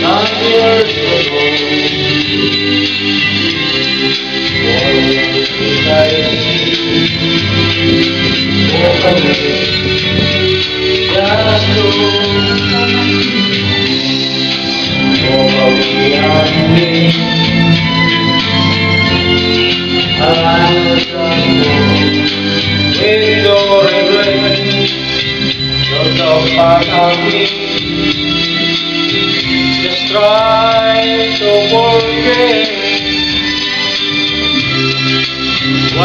not the earth alone. For Don't talk about me.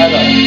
Hello.